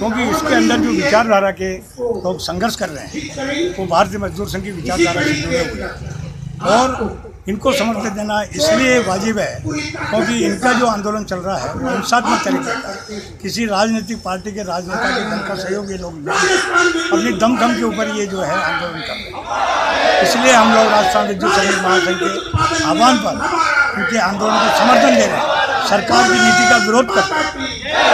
क्योंकि इसके अंदर जो विचारधारा के लोग संघर्ष कर रहे हैं, वो भारतीय मजदूर संघ की विचारधारा से जुड़े हुए हैं। और इनको समर्थन देना इसलिए वाजिब है, क्योंकि इनका जो आंदोलन चल रहा है, वो हिंसात्मक तरीके का किसी राजनीतिक पार्टी के राजनेता के दल का सहयोग ये लोग नहीं अपनी दम दम के ऊपर ये जो है आंदोलन कर रहे हैं। इसलिए हम लोग राजस्थान विद्युत श्रमिक महासंघ के आह्वान पर उनके आंदोलन को समर्थन दे रहे हैं। सरकार की नीति का विरोध करते हैं।